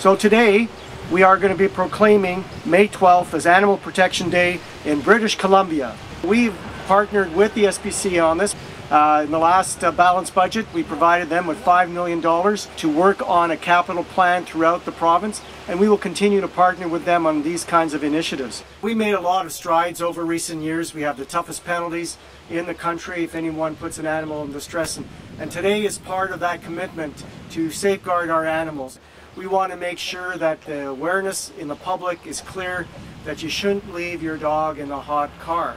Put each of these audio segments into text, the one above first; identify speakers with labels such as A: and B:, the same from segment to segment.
A: So today, we are going to be proclaiming May 12th as Animal Protection Day in British Columbia. We've partnered with the SPCA on this. Uh, in the last uh, balanced budget, we provided them with $5 million to work on a capital plan throughout the province, and we will continue to partner with them on these kinds of initiatives. We made a lot of strides over recent years. We have the toughest penalties in the country if anyone puts an animal in distress, and, and today is part of that commitment to safeguard our animals. We want to make sure that the awareness in the public is clear that you shouldn't leave your dog in a hot car.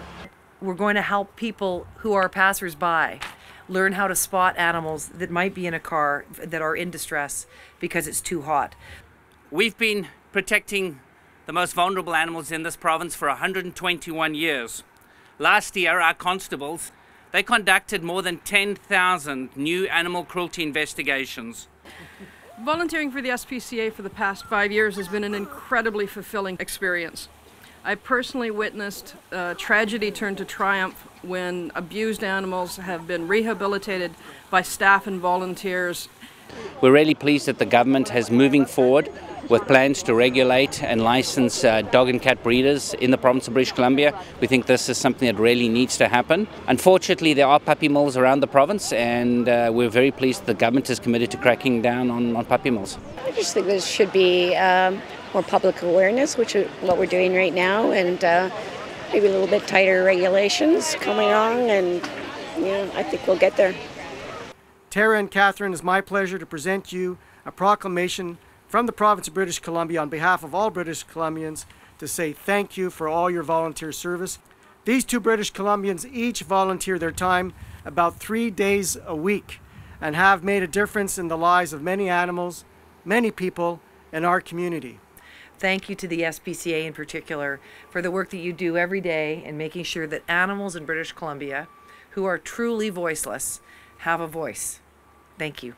B: We're going to help people who are passersby learn how to spot animals that might be in a car that are in distress because it's too hot.
C: We've been protecting the most vulnerable animals in this province for 121 years. Last year, our constables, they conducted more than 10,000 new animal cruelty investigations.
D: Volunteering for the SPCA for the past five years has been an incredibly fulfilling experience. I personally witnessed uh, tragedy turn to triumph when abused animals have been rehabilitated by staff and volunteers.
C: We're really pleased that the government has moving forward with plans to regulate and license uh, dog and cat breeders in the province of British Columbia. We think this is something that really needs to happen. Unfortunately, there are puppy mills around the province, and uh, we're very pleased the government is committed to cracking down on, on puppy mills.
E: I just think there should be um, more public awareness, which is what we're doing right now, and uh, maybe a little bit tighter regulations coming along, and I think we'll get there.
A: Tara and Catherine, it's my pleasure to present you a proclamation from the province of British Columbia on behalf of all British Columbians to say thank you for all your volunteer service. These two British Columbians each volunteer their time about three days a week and have made a difference in the lives of many animals, many people in our community.
B: Thank you to the SPCA in particular for the work that you do every day in making sure that animals in British Columbia who are truly voiceless have a voice. Thank you.